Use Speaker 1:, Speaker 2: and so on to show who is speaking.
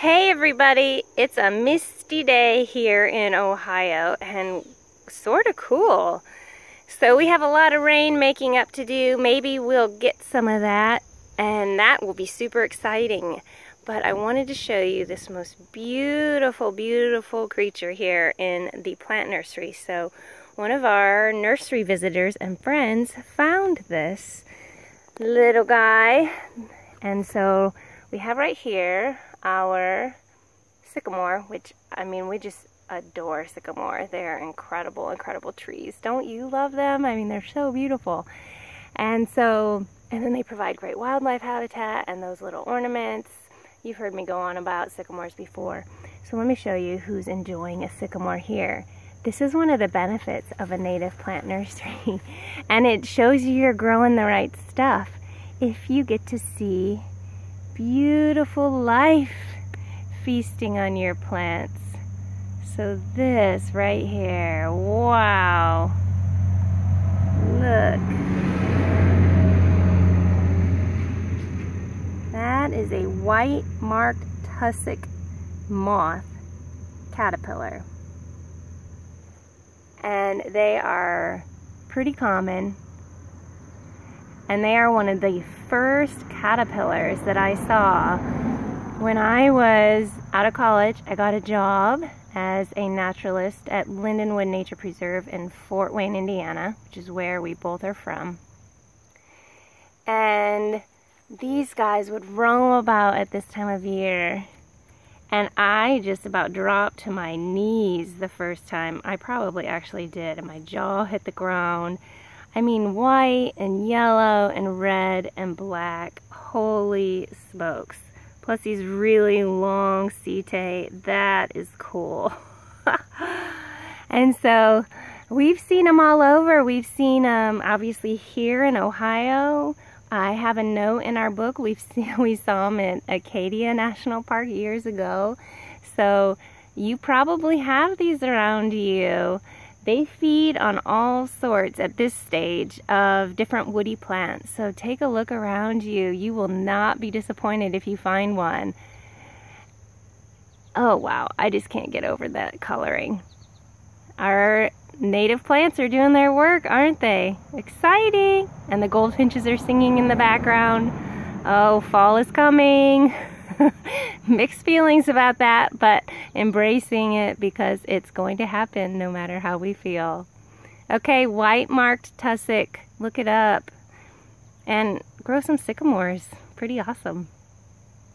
Speaker 1: Hey everybody, it's a misty day here in Ohio and sort of cool. So we have a lot of rain making up to do. Maybe we'll get some of that and that will be super exciting. But I wanted to show you this most beautiful, beautiful creature here in the plant nursery. So one of our nursery visitors and friends found this little guy. And so we have right here our sycamore, which I mean, we just adore sycamore. They're incredible, incredible trees. Don't you love them? I mean, they're so beautiful. And so, and then they provide great wildlife habitat and those little ornaments. You've heard me go on about sycamores before. So let me show you who's enjoying a sycamore here. This is one of the benefits of a native plant nursery. and it shows you you're growing the right stuff. If you get to see beautiful life feasting on your plants. So this right here, wow. Look. That is a white marked tussock moth caterpillar. And they are pretty common and they are one of the first caterpillars that I saw when I was out of college. I got a job as a naturalist at Lindenwood Nature Preserve in Fort Wayne, Indiana, which is where we both are from. And these guys would roam about at this time of year. And I just about dropped to my knees the first time. I probably actually did. And my jaw hit the ground. I mean white and yellow and red and black. Holy smokes. Plus these really long setae. That is cool. and so we've seen them all over. We've seen them obviously here in Ohio. I have a note in our book. We've seen, we saw them in Acadia National Park years ago. So you probably have these around you. They feed on all sorts at this stage of different woody plants. So take a look around you. You will not be disappointed if you find one. Oh wow, I just can't get over that coloring. Our native plants are doing their work, aren't they? Exciting! And the goldfinches are singing in the background. Oh, fall is coming. mixed feelings about that, but embracing it because it's going to happen no matter how we feel. Okay, white marked tussock, look it up. And grow some sycamores. Pretty awesome.